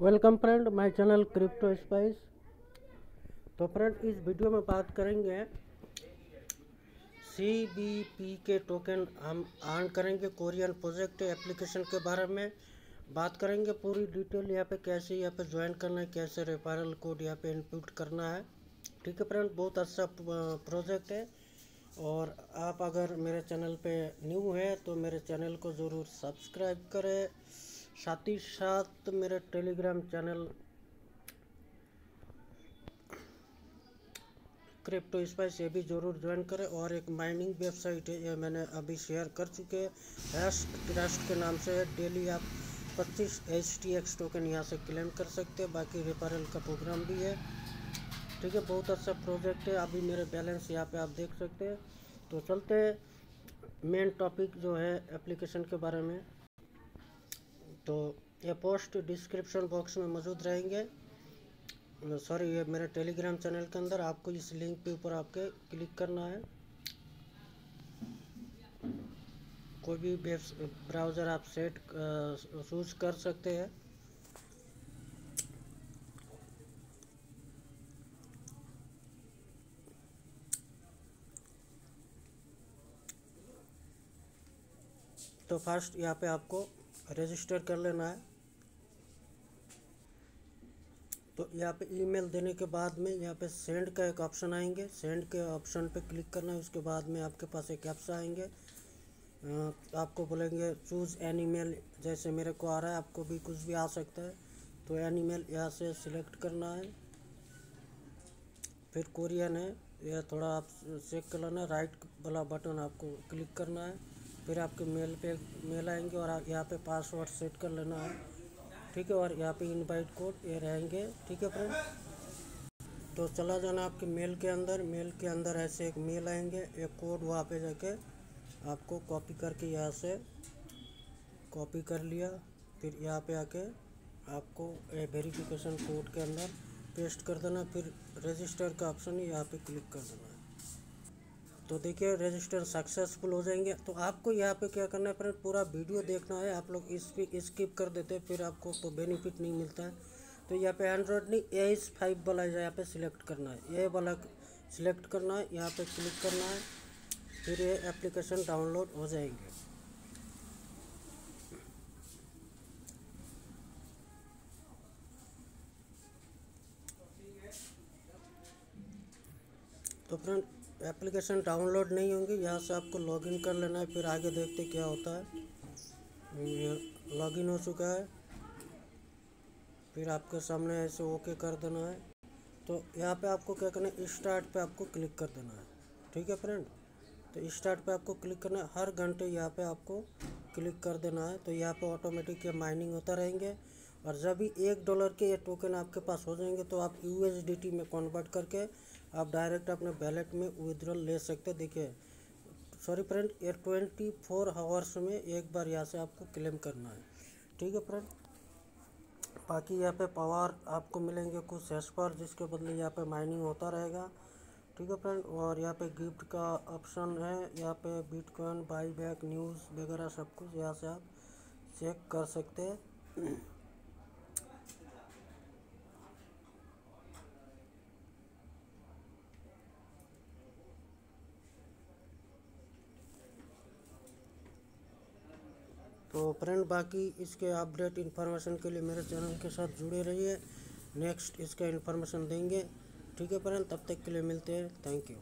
Welcome friend my channel crypto spice तो friend इस video में बात करेंगे सी बी पी के टोकन हम आन करेंगे कोरियन प्रोजेक्ट एप्लीकेशन के बारे में। बात करेंगे पूरी डिटेल यहाँ पे कैसे यहाँ पे ज्वाइन करना है, कैसे रेफरल कोड यहाँ पे इनपुट करना है। ठीक है फ्रेंड बहुत अच्छा प्रोजेक्ट है। और आप अगर मेरे चैनल पे न्यू है तो मेरे चैनल को ज़रूर सब्सक्राइब करें। साथ ही साथ मेरे टेलीग्राम चैनल क्रिप्टो स्पाइस ये भी ज़रूर ज्वाइन करें और एक माइनिंग वेबसाइट है ये मैंने अभी शेयर कर चुके हैं। रेस्ट रेस्ट के नाम से डेली आप 25 एच टी एक्स टोकन यहाँ से क्लेम कर सकते हैं। बाकी रेफरल का प्रोग्राम भी है। ठीक है, बहुत अच्छा प्रोजेक्ट है। अभी मेरे बैलेंस यहाँ पे आप देख सकते हैं। तो चलते हैं। मेन टॉपिक जो है एप्लीकेशन के बारे में। तो ये पोस्ट डिस्क्रिप्शन बॉक्स में मौजूद रहेंगे। सॉरी ये मेरे टेलीग्राम चैनल के अंदर आपको इस लिंक के ऊपर आपके क्लिक करना है। कोई भी ब्राउज़र आप सेट चूज़ कर सकते हैं। तो फ़र्स्ट यहाँ पे आपको रजिस्टर कर लेना है। तो यहाँ पे ईमेल देने के बाद में यहाँ पे सेंड का एक ऑप्शन आएँगे। सेंड के ऑप्शन पे क्लिक करना है, उसके बाद में आपके पास एक ऐप्स आएँगे। आपको बोलेंगे, चूज़ एन ईमेल, जैसे मेरे को आ रहा है, आपको भी कुछ भी आ सकता है। तो एन ईमेल यहाँ से सिलेक्ट करना है। फिर कोरियन है, यह थोड़ा आप चेक कर लेना, राइट वाला बटन आपको क्लिक करना है। फिर आपके मेल पे, मेल आएँगे और यहाँ पे पासवर्ड सेट कर लेना है। ठीक है, और यहाँ पे इनवाइट कोड ये रहेंगे। ठीक है फ्रेंड तो चला जाना आपके मेल के अंदर। मेल के अंदर ऐसे एक मेल आएँगे, एक कोड वहाँ पे जाके आपको कॉपी करके यहाँ से कॉपी कर लिया। फिर यहाँ पे आके आपको वेरिफिकेशन कोड के अंदर पेस्ट कर देना। फिर रजिस्टर का ऑप्शन यहाँ पे क्लिक कर देना। तो देखिए रजिस्टर सक्सेसफुल हो जाएँगे। तो आपको यहाँ पे क्या करना है फ्रेंड पूरा वीडियो देखना है। आप लोग इस स्किप कर देते हैं, फिर आपको तो बेनिफिट नहीं मिलता है। तो यहाँ पे एंड्रॉयड नहीं ए फाइव वाला यहाँ पे सिलेक्ट करना है। ए वाला सिलेक्ट करना है, यहाँ पे क्लिक करना है, फिर ये एप्लीकेशन डाउनलोड हो जाएँगे। तो फ्रेंड एप्लीकेशन डाउनलोड नहीं होंगी, यहाँ से आपको लॉगिन कर लेना है, फिर आगे देखते क्या होता है। ये लॉगिन हो चुका है। फिर आपके सामने ऐसे ओके कर देना है। तो यहाँ पे आपको क्या करना है, स्टार्ट पे आपको क्लिक कर देना है। ठीक है फ्रेंड? तो स्टार्ट पे आपको क्लिक करना है। हर घंटे यहाँ पे आपको क्लिक कर देना है। तो यहाँ पे ऑटोमेटिक ये माइनिंग होता रहेंगे। और जब भी एक डॉलर के ये टोकन आपके पास हो जाएँगे तो आप यूएसडीटी में कन्वर्ट करके आप डायरेक्ट अपने बैलेट में विद्रॉल ले सकते देखिए सॉरी फ्रेंड ये ट्वेंटी फोर आवर्स में एक बार यहाँ से आपको क्लेम करना है। ठीक है फ्रेंड बाकी यहाँ पे पावर आपको मिलेंगे कुछ एस पर जिसके बदले यहाँ पे माइनिंग होता रहेगा। ठीक है फ्रेंड और यहाँ पे गिफ्ट का ऑप्शन है। यहाँ पे बिटकॉइन बाई बैक न्यूज़ वगैरह सब कुछ यहाँ से आप चेक कर सकते हैं। तो फ्रेंड, बाकी इसके अपडेट इन्फॉर्मेशन के लिए मेरे चैनल के साथ जुड़े रहिए। नेक्स्ट इसका इन्फॉर्मेशन देंगे। ठीक है फ्रेंड, तब तक के लिए मिलते हैं। Thank you